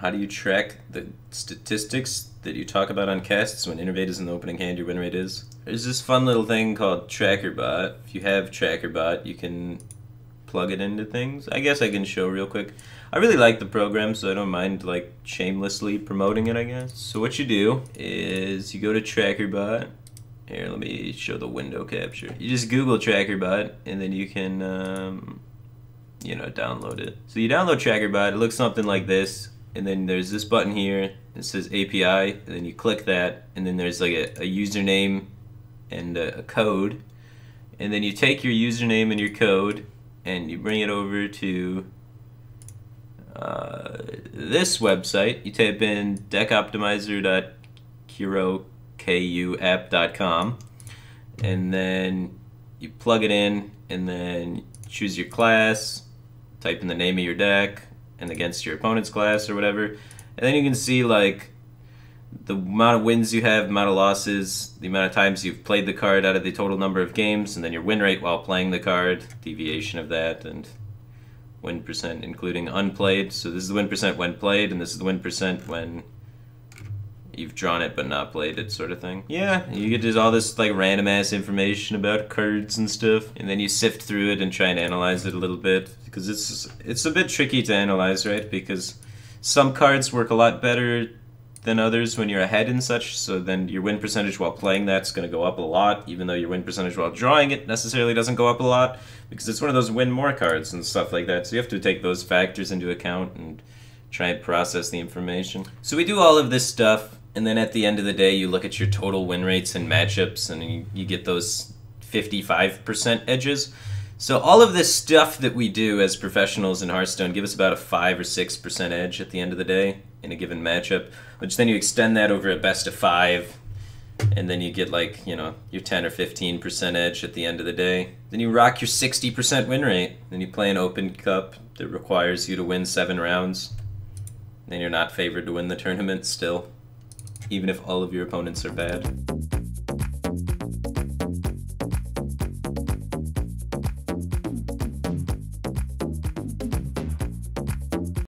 how do you track the statistics that you talk about on casts when Innervate is in the opening hand, your win rate is? There's this fun little thing called TrackerBot. If you have TrackerBot, you can plug it into things. I guess I can show real quick. I really like the program, so I don't mind like shamelessly promoting it, I guess. So what you do is you go to TrackerBot. Here, let me show the window capture. You just Google TrackerBot, and then you can, um, you know, download it. So you download TrackerBot. It looks something like this, and then there's this button here. It says API, and then you click that, and then there's like a, a username and a, a code, and then you take your username and your code, and you bring it over to uh, this website. You type in deckoptimizer.herokuapp.com and then you plug it in and then choose your class, type in the name of your deck and against your opponent's class or whatever. And then you can see like the amount of wins you have, amount of losses, the amount of times you've played the card out of the total number of games, and then your win rate while playing the card, deviation of that, and win percent including unplayed. So this is the win percent when played, and this is the win percent when you've drawn it but not played it sort of thing. Yeah, you get just all this like random ass information about cards and stuff, and then you sift through it and try and analyze it a little bit because it's it's a bit tricky to analyze, right? Because some cards work a lot better than others when you're ahead and such, so then your win percentage while playing that's going to go up a lot, even though your win percentage while drawing it necessarily doesn't go up a lot, because it's one of those win more cards and stuff like that. So you have to take those factors into account and try and process the information. So we do all of this stuff, and then at the end of the day, you look at your total win rates and matchups, and you, get those 55% edges. So all of this stuff that we do as professionals in Hearthstone give us about a 5 or 6% edge at the end of the day in a given matchup, which then you extend that over a best of 5 and then you get like, you know, your 10 or 15% edge at the end of the day. Then you rock your 60% win rate. Then you play an open cup that requires you to win 7 rounds. Then you're not favored to win the tournament still, even if all of your opponents are bad.